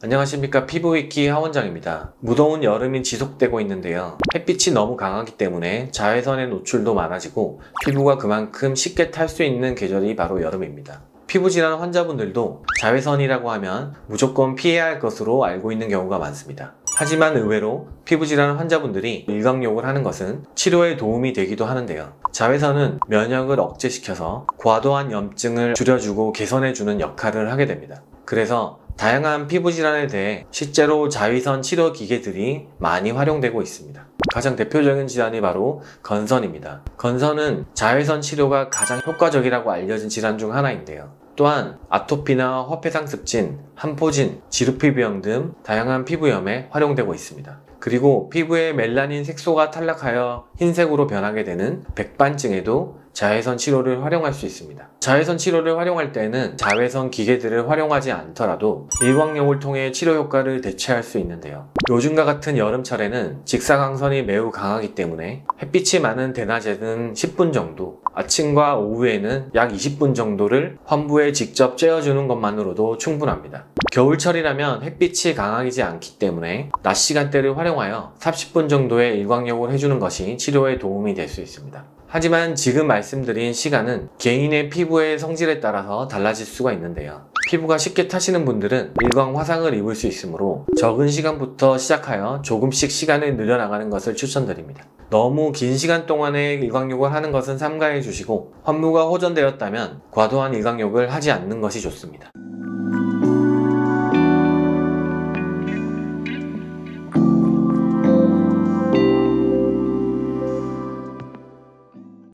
안녕하십니까 피부위키 하원장입니다. 무더운 여름이 지속되고 있는데요. 햇빛이 너무 강하기 때문에 자외선의 노출도 많아지고 피부가 그만큼 쉽게 탈 수 있는 계절이 바로 여름입니다. 피부질환 환자분들도 자외선이라고 하면 무조건 피해야 할 것으로 알고 있는 경우가 많습니다. 하지만 의외로 피부질환 환자분들이 일광욕을 하는 것은 치료에 도움이 되기도 하는데요. 자외선은 면역을 억제시켜서 과도한 염증을 줄여주고 개선해주는 역할을 하게 됩니다. 그래서 다양한 피부 질환에 대해 실제로 자외선 치료 기계들이 많이 활용되고 있습니다. 가장 대표적인 질환이 바로 건선입니다. 건선은 자외선 치료가 가장 효과적이라고 알려진 질환 중 하나인데요. 또한 아토피나 화폐상습진, 한포진, 지루피부염 등 다양한 피부염에 활용되고 있습니다. 그리고 피부의 멜라닌 색소가 탈락하여 흰색으로 변하게 되는 백반증에도 자외선 치료를 활용할 수 있습니다. 자외선 치료를 활용할 때는 자외선 기계들을 활용하지 않더라도 일광욕을 통해 치료 효과를 대체할 수 있는데요. 요즘과 같은 여름철에는 직사광선이 매우 강하기 때문에 햇빛이 많은 대낮에는 10분 정도, 아침과 오후에는 약 20분 정도를 환부에 직접 쬐어주는 것만으로도 충분합니다. 겨울철이라면 햇빛이 강하지 않기 때문에 낮 시간대를 활용하여 30분 정도의 일광욕을 해주는 것이 치료에 도움이 될 수 있습니다. 하지만 지금 말씀드린 시간은 개인의 피부의 성질에 따라서 달라질 수가 있는데요. 피부가 쉽게 타시는 분들은 일광 화상을 입을 수 있으므로 적은 시간부터 시작하여 조금씩 시간을 늘려나가는 것을 추천드립니다. 너무 긴 시간 동안의 일광욕을 하는 것은 삼가해 주시고 환무가 호전되었다면 과도한 일광욕을 하지 않는 것이 좋습니다.